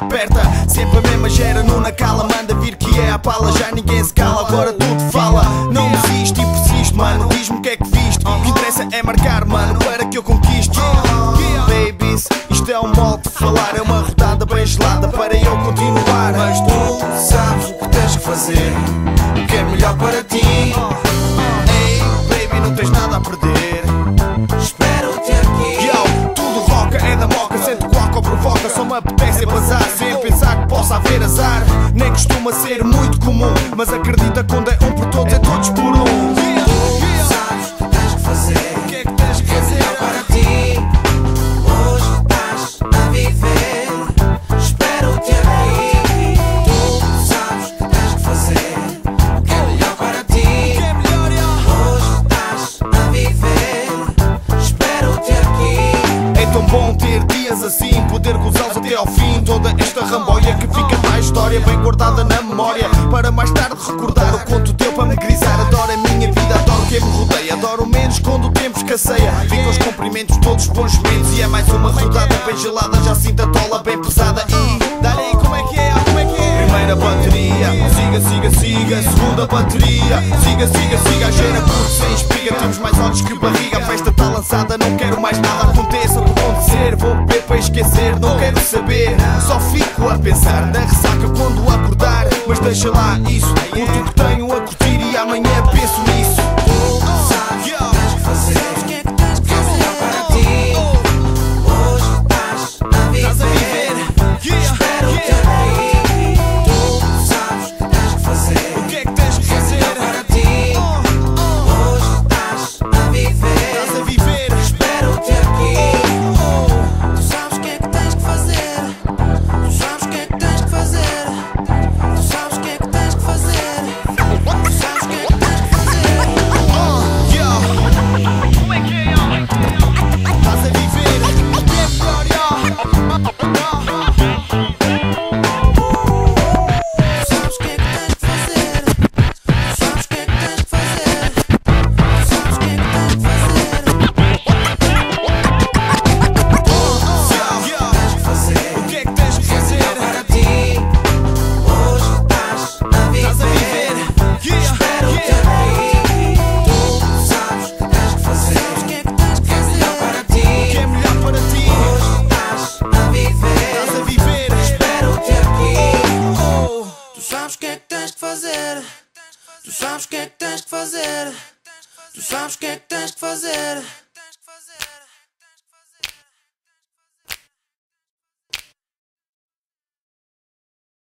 aperta. Sempre a mesma gera, nuna cala Manda vir que é a pala, já ninguém se cala Agora tudo fala, não desiste e persiste Mano, diz-me o que é que viste. O que interessa é marcar, mano, para que eu conquiste. Babies, isto é um modo de falar É uma rodada bem gelada para eu continuar. Mas tu sabes o que tens que fazer O que é melhor para ti. Ei, baby, não tens nada a perder. Espero-te aqui Yo, tudo roca, é da moca Sente o provoca, só me apetece haver azar. Nem costuma ser muito comum, mas acredita quando é um por todos, é todos por um. Tu sabes o que tens que fazer, O que é que tens que é melhor para ti. Hoje estás a viver. Espero-te aqui. Tu sabes o que tens que fazer, o que é melhor para ti. É. Hoje estás a viver. Espero-te aqui. É tão bom ter dias assim, poder gozá-los até ao fim. Toda esta ramboia recordar o quanto para me grisar. Adoro a minha vida, adoro quem me rodeia. Adoro menos quando o tempo escasseia. Fico aos cumprimentos, todos os bons momentos. E é mais uma rodada bem gelada, já sinto a tola bem pesada. E dá aí como é que é, como é que é? Primeira bateria, siga, siga, siga. Segunda bateria, siga, siga, siga. A gera curte sem espiga, temos mais olhos que barriga. A festa está lançada, não quero mais nada. Aconteça o que acontecer, vou beber para esquecer. Não quero saber, só fico a pensar na ressaca quando acordar. Deixa lá isso, curto tens que fazer. Tu sabes o que é que tens que fazer. Tu sabes o que é que tens que fazer.